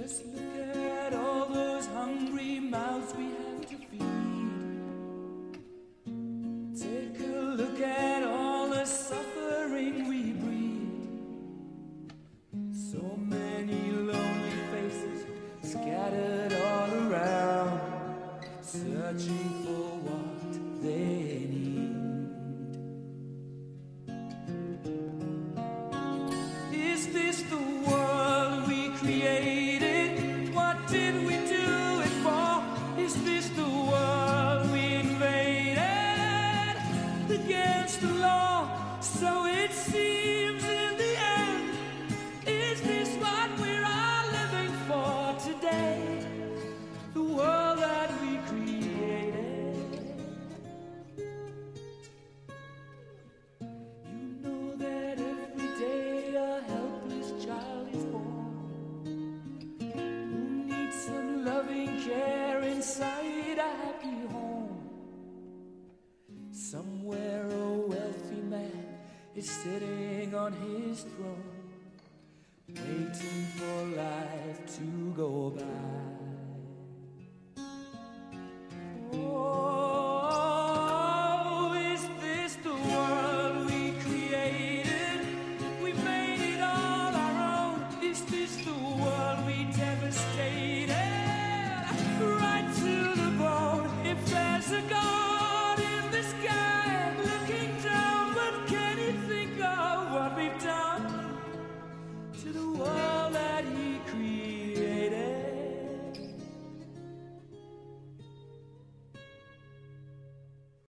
Just look at all those hungry mouths we have to feed. Take a look at all the suffering we breed. So many lonely faces scattered all around, searching Against the law, so it seems in the end. Is this what we're all living for today? The world that we created. You know that every day a helpless child is born who needs some loving care inside a happy home. Somewhere is sitting on his throne,